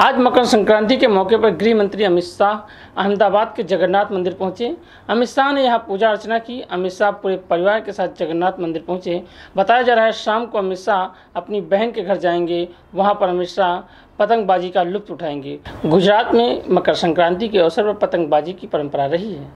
आज मकर संक्रांति के मौके पर गृह मंत्री अमित शाह अहमदाबाद के जगन्नाथ मंदिर पहुँचे। अमित शाह ने यहाँ पूजा अर्चना की। अमित शाह पूरे परिवार के साथ जगन्नाथ मंदिर पहुँचे। बताया जा रहा है, शाम को अमित शाह अपनी बहन के घर जाएँगे। वहाँ पर अमित शाह पतंगबाजी का लुत्फ उठाएँगे। गुजरात में मकर संक्रांति के अवसर पर पतंगबाजी की परंपरा रही है।